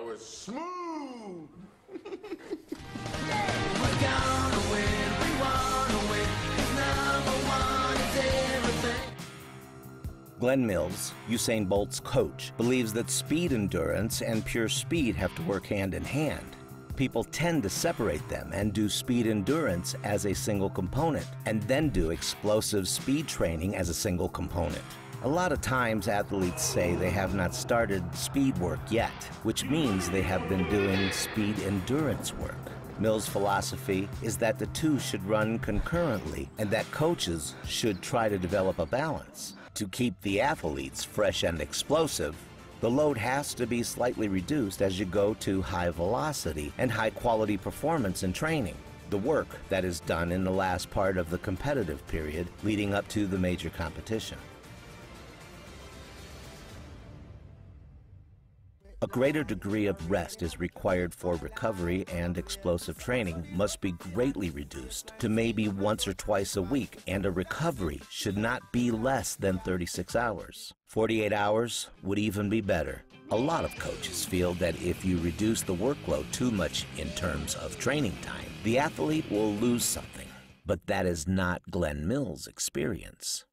I was smooth. Glen Mills, Usain Bolt's coach, believes that speed endurance and pure speed have to work hand in hand. People tend to separate them and do speed endurance as a single component, and then do explosive speed training as a single component. A lot of times athletes say they have not started speed work yet, which means they have been doing speed endurance work. Mill's philosophy is that the two should run concurrently and that coaches should try to develop a balance. To keep the athletes fresh and explosive, the load has to be slightly reduced as you go to high velocity and high quality performance in training. The work that is done in the last part of the competitive period leading up to the major competition. A greater degree of rest is required for recovery, and explosive training must be greatly reduced to maybe once or twice a week, and a recovery should not be less than 36 hours. 48 hours would even be better. A lot of coaches feel that if you reduce the workload too much in terms of training time, the athlete will lose something. But that is not Glen Mills' experience.